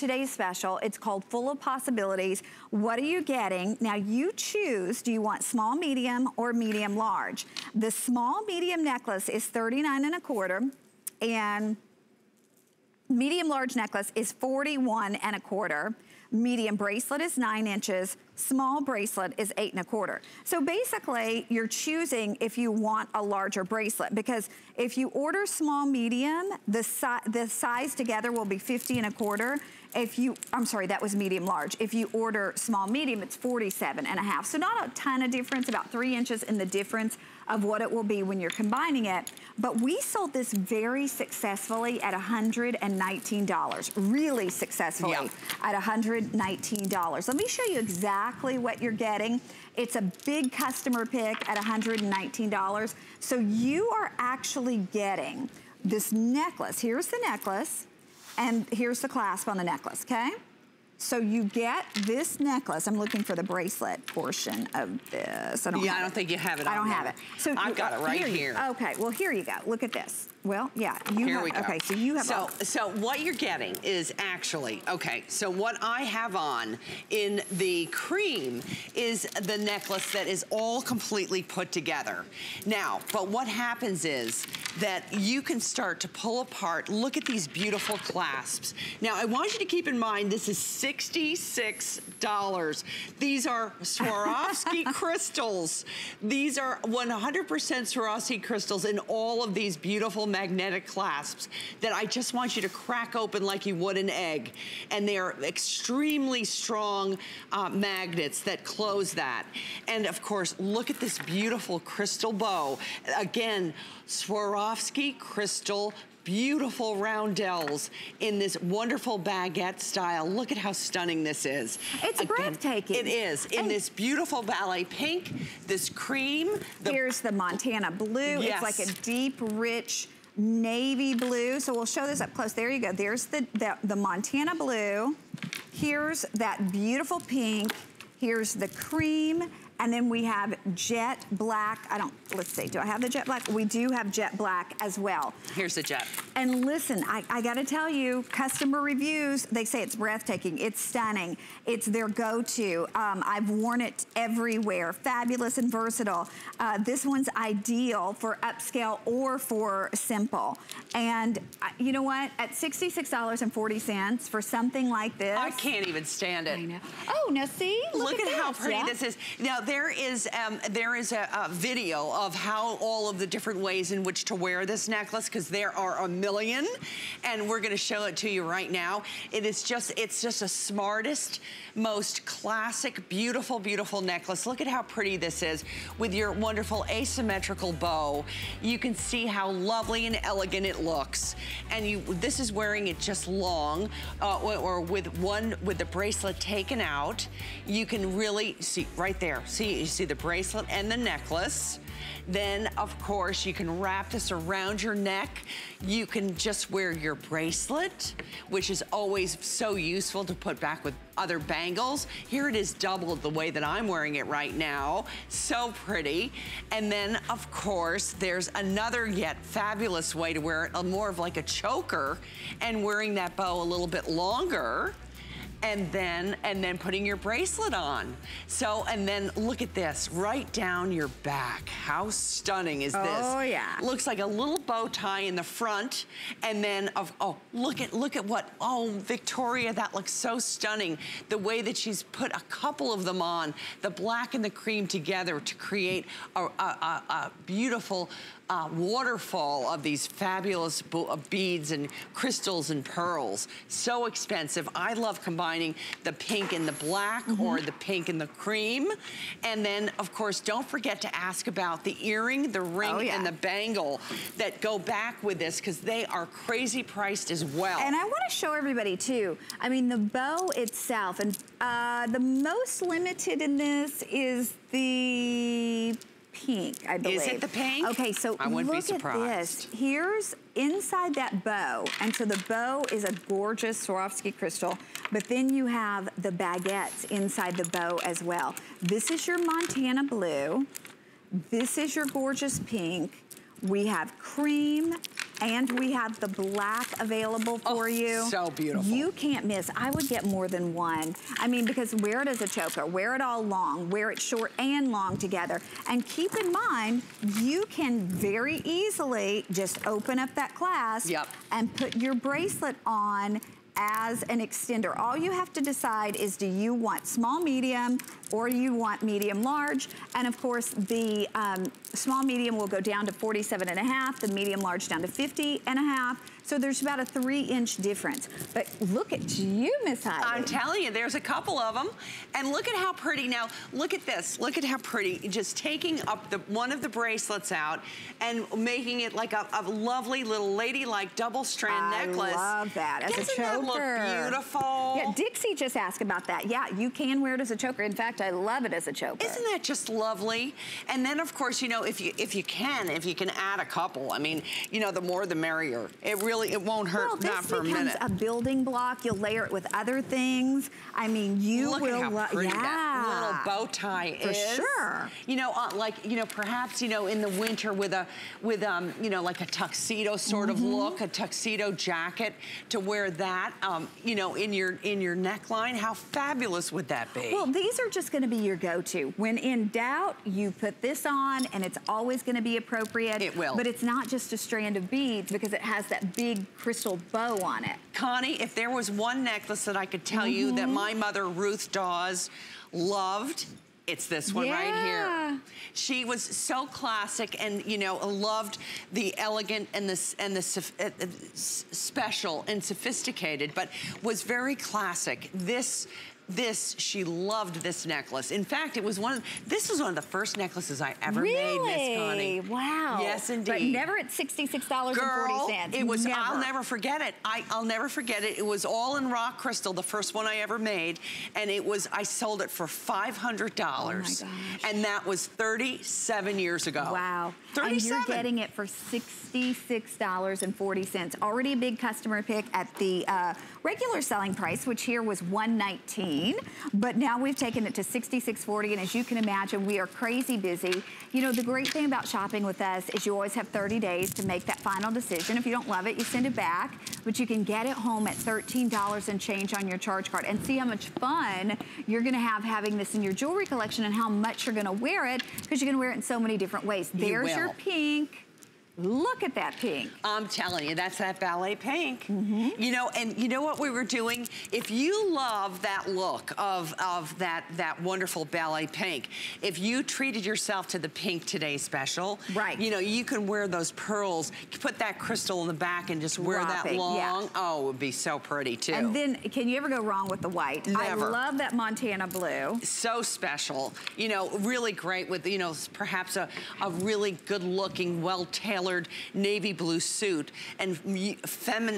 today's special. It's called Full of Possibilities. What are you getting? Now you choose, do you want small, medium, or medium large? The small medium necklace is 39 and a quarter, and medium large necklace is 41 and a quarter. Medium bracelet is nine inches. Small bracelet is eight and a quarter. So basically, you're choosing if you want a larger bracelet because if you order small medium, the, si the size together will be 50 and a quarter. If you, I'm sorry, that was medium large. If you order small medium, it's 47 and a half. So not a ton of difference, about three inches in the difference of what it will be when you're combining it. But we sold this very successfully at $119, really successfully yeah. at $119. Let me show you exactly what you're getting. It's a big customer pick at $119. So you are actually getting this necklace. Here's the necklace. And here's the clasp on the necklace, okay? So you get this necklace. I'm looking for the bracelet portion of this. I don't yeah, I don't it. think you have it I don't there. have it. So I've got it right here. here. Okay, well here you go. Look at this. Well, yeah, you Here have, we go. okay, so you have So, so what you're getting is actually, okay, so what I have on in the cream is the necklace that is all completely put together. Now, but what happens is that you can start to pull apart, look at these beautiful clasps. Now, I want you to keep in mind, this is $66. These are Swarovski crystals. These are 100% Swarovski crystals in all of these beautiful magnetic clasps that I just want you to crack open like you would an egg. And they are extremely strong uh, magnets that close that. And of course, look at this beautiful crystal bow. Again, Swarovski crystal beautiful rondelles in this wonderful baguette style. Look at how stunning this is. It's Again, breathtaking. It is. In and this beautiful ballet pink, this cream. The, here's the Montana blue. Yes. It's like a deep, rich, navy blue. So we'll show this up close. There you go. There's the, the, the Montana blue. Here's that beautiful pink. Here's the cream. And then we have jet black. I don't, let's see, do I have the jet black? We do have jet black as well. Here's the jet. And listen, I, I gotta tell you, customer reviews, they say it's breathtaking, it's stunning, it's their go-to. Um, I've worn it everywhere, fabulous and versatile. Uh, this one's ideal for upscale or for simple. And uh, you know what, at $66.40 for something like this. I can't even stand it. Oh, now see, look, look at, at how pretty yeah. this is. Now, there is um, there is a, a, video of how all of the different ways in which to wear this necklace because there are a million and we're gonna show it to you right now. It is just, it's just a smartest, most classic, beautiful, beautiful necklace. Look at how pretty this is with your wonderful asymmetrical bow. You can see how lovely and elegant it looks. And you, this is wearing it just long uh, or with one, with the bracelet taken out. You can really see right there. See, you see the bracelet and the necklace. Then, of course, you can wrap this around your neck. You can just wear your bracelet, which is always so useful to put back with other bangles. Here it is doubled the way that I'm wearing it right now. So pretty. And then, of course, there's another yet fabulous way to wear it, a more of like a choker, and wearing that bow a little bit longer and then and then putting your bracelet on. So, and then look at this, right down your back. How stunning is this? Oh yeah. Looks like a little bow tie in the front, and then of oh look at look at what oh Victoria, that looks so stunning. The way that she's put a couple of them on, the black and the cream together to create a, a, a, a beautiful uh, waterfall of these fabulous beads and crystals and pearls. So expensive. I love combining the pink and the black mm -hmm. or the pink and the cream. And then, of course, don't forget to ask about the earring, the ring, oh, yeah. and the bangle that go back with this because they are crazy priced as well. And I want to show everybody, too. I mean, the bow itself, and uh, the most limited in this is the pink, I believe. Is it the pink? Okay, so I wouldn't look be surprised. at this. Here's inside that bow, and so the bow is a gorgeous Swarovski crystal, but then you have the baguettes inside the bow as well. This is your Montana blue. This is your gorgeous pink. We have cream, And we have the black available oh, for oh, you. So beautiful. You can't miss. I would get more than one. I mean, because wear it as a choker, wear it all long, wear it short and long together. And keep in mind, you can very easily just open up that clasp yep. and put your bracelet on as an extender. All you have to decide is do you want small, medium, or you want medium, large. And of course, the um, small, medium will go down to 47 and a half, the medium, large down to 50 and a half. So there's about a three inch difference. But look at you, Miss Heidi. I'm telling you, there's a couple of them. And look at how pretty. Now, look at this. Look at how pretty. Just taking up the one of the bracelets out and making it like a, a lovely little ladylike double strand I necklace. I love that as Doesn't a choker. that look beautiful? Yeah, Dixie just asked about that. Yeah, you can wear it as a choker. In fact, I love it as a choker. Isn't that just lovely? And then, of course, you know, if you if you can, if you can add a couple, I mean, you know, the more the merrier. It really, it won't hurt, well, not for a minute. this becomes a building block. You'll layer it with other things. I mean, you Look will. At how pretty yeah. that little bow tie for is. sure. You know, uh, like, you know, perhaps, you know, in the winter with a, with, um, you know, like a tuxedo sort mm -hmm. of Mm-hmm. look, a tuxedo jacket to wear that, um, you know, in your, in your neckline. How fabulous would that be? Well, these are just going to be your go-to. When in doubt, you put this on and it's always going to be appropriate. It will. But it's not just a strand of beads because it has that big crystal bow on it. Connie, if there was one necklace that I could tell mm -hmm. you that mm-hmm. my mother, Ruth Daus, loved, it's this one yeah. right here. She was so classic and, you know, loved the elegant and the, and the uh, uh, special and sophisticated, but was very classic. This this, she loved this necklace. In fact, it was one of, this was one of the first necklaces I ever really? made, Miss Connie. Wow. Yes, indeed. But never at $66.40. Girl, it was, never. I'll never forget it. I, I'll never forget it. It was all in rock crystal, the first one I ever made. And it was, I sold it for $500. Oh my gosh. And that was 37 years ago. Wow. 37. And you're getting it for $66.40. Already a big customer pick at the uh, regular selling price, which here was 119 but now we've taken it to 66.40, and as you can imagine, we are crazy busy. You know, the great thing about shopping with us is you always have 30 days to make that final decision. If you don't love it, you send it back, but you can get it home at $13 and change on your charge card and see how much fun you're gonna have having this in your jewelry collection and how much you're gonna wear it because you're gonna wear it in so many different ways. There's your pink. Look at that pink. I'm telling you, that's that ballet pink. Mm -hmm. You know, and you know what we were doing? If you love that look of, of that, that wonderful ballet pink, if you treated yourself to the pink today special, right. you know, you can wear those pearls, put that crystal in the back and just wear that long. Yeah. Oh, it would be so pretty too. And then, can you ever go wrong with the white? Never. I love that Montana blue. So special. You know, really great with, you know, perhaps a, a really good looking, well-tailored navy blue suit and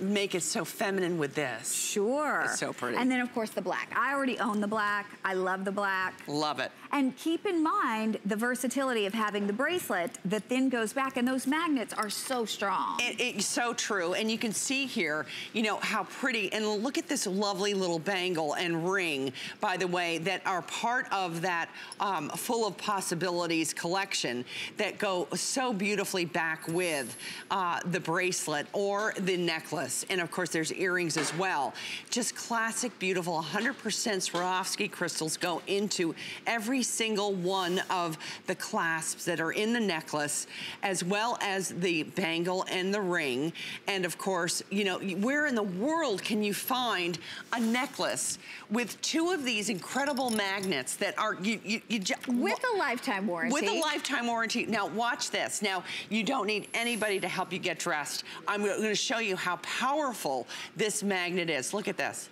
make it so feminine with this. Sure. It's so pretty. And then of course the black. I already own the black. I love the black. Love it. And keep in mind the versatility of having the bracelet that then goes back and those magnets are so strong. It, it's so true. And you can see here, you know, how pretty, and look at this lovely little bangle and ring, by the way, that are part of that um, full of possibilities collection that go so beautifully back with uh, the bracelet or the necklace. And of course, there's earrings as well. Just classic, beautiful, 100% Swarovski crystals go into every single one of the clasps that are in the necklace, as well as the bangle and the ring. And of course, you know, where in the world can you find a necklace with two of these incredible magnets that are, you, you, you With a lifetime warranty. With a lifetime warranty. Now watch this. Now, you don't need anybody to help you get dressed. I'm gonna show you how powerful this magnet is. Look at this.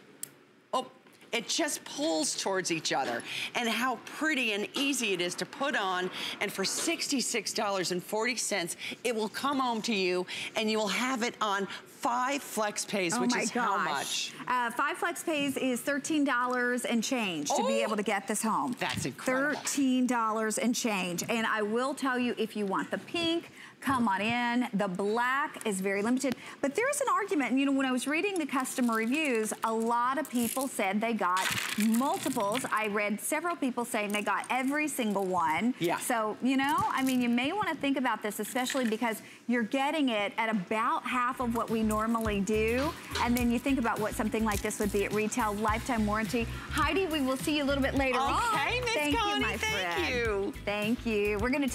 Oh, it just pulls towards each other and how pretty and easy it is to put on and for $66.40 it will come home to you and you will have it on five flex pays, oh which is gosh. how much? Uh, five flex pays is $13 and change to oh, be able to get this home. That's incredible. $13 and change. And I will tell you, if you want the pink, come on in. The black is very limited. But there's an argument, and you know, when I was reading the customer reviews, a lot of people said they got multiples. I read several people saying they got every single one. Yeah. So, you know, I mean, you may want to think about this, especially because you're getting it at about half of what we normally do. And then you think about what something like this would be at retail, lifetime warranty. Heidi, we will see you a little bit later okay, on. Miss Thank Connie, you, thank friend. you. Thank you. We're going to